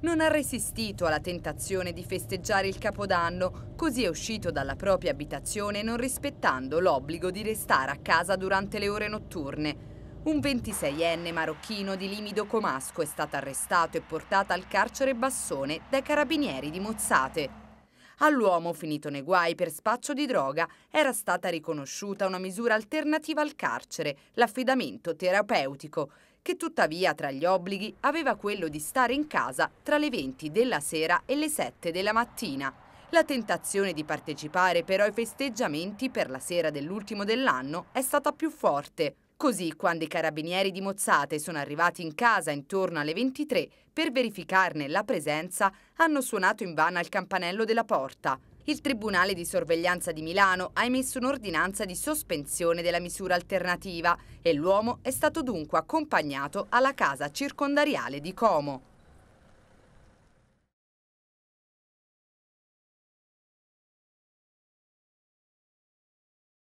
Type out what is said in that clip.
Non ha resistito alla tentazione di festeggiare il Capodanno, così è uscito dalla propria abitazione non rispettando l'obbligo di restare a casa durante le ore notturne. Un 26enne marocchino di Limido Comasco è stato arrestato e portato al carcere Bassone dai carabinieri di Mozzate. All'uomo finito nei guai per spaccio di droga era stata riconosciuta una misura alternativa al carcere, l'affidamento terapeutico, che tuttavia tra gli obblighi aveva quello di stare in casa tra le 20 della sera e le 7 della mattina. La tentazione di partecipare però ai festeggiamenti per la sera dell'ultimo dell'anno è stata più forte. Così, quando i carabinieri di Mozzate sono arrivati in casa intorno alle 23 per verificarne la presenza, hanno suonato invano al campanello della porta. Il Tribunale di sorveglianza di Milano ha emesso un'ordinanza di sospensione della misura alternativa e l'uomo è stato dunque accompagnato alla casa circondariale di Como.